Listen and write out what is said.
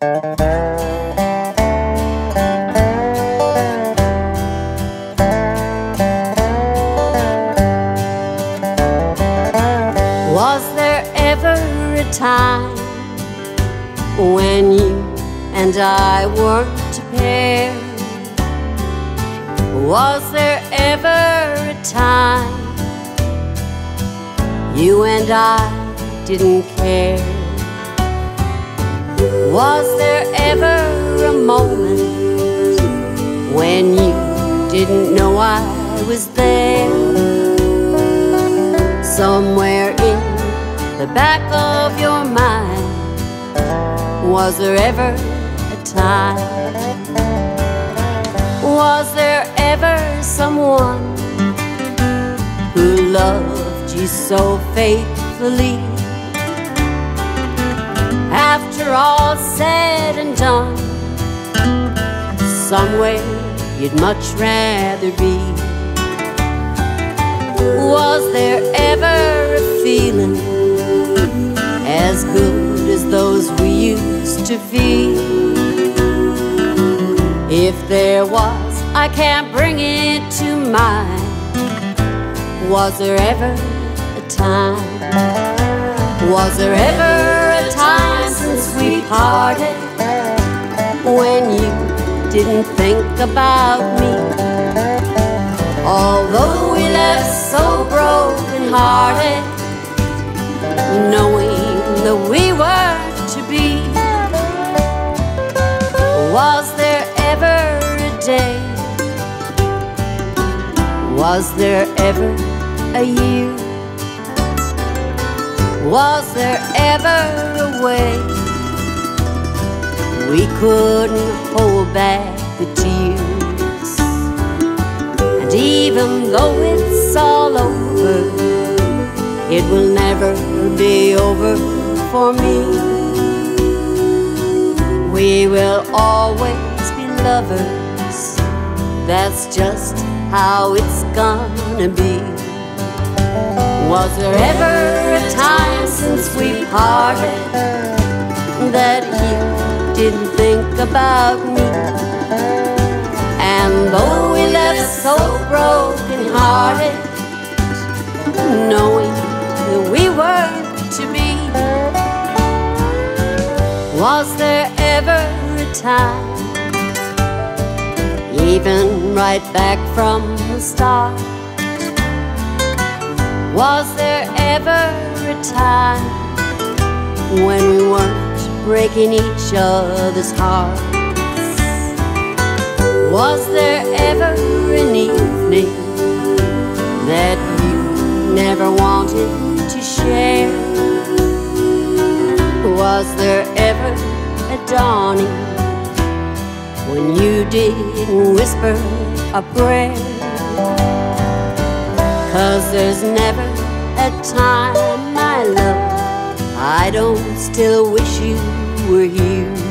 Was there ever a time when you and I weren't a pair? Was there ever a time you and I didn't care? Was there ever a moment when you didn't know I was there? Somewhere in the back of your mind, was there ever a time? Was there ever someone who loved you so faithfully? After all said and done, somewhere you'd much rather be. Was there ever a feeling as good as those we used to feel? If there was, I can't bring it to mind. Was there ever a time? Was there ever parted when you didn't think about me? Although we left so broken hearted, knowing that we were to be. Was there ever a day? Was there ever a year? Was there ever a way we couldn't hold back the tears? And even though it's all over, it will never be over for me. We will always be lovers. That's just how it's gonna be. Was there ever a time since we parted that you didn't think about me? And though we left so broken hearted, knowing that we were to be, was there ever a time, even right back from the start? Was there ever a time when we weren't breaking each other's hearts? Was there ever an evening that you never wanted to share? Was there ever a dawning when you didn't whisper a prayer? Cause there's never a time, my love, I don't still wish you were here.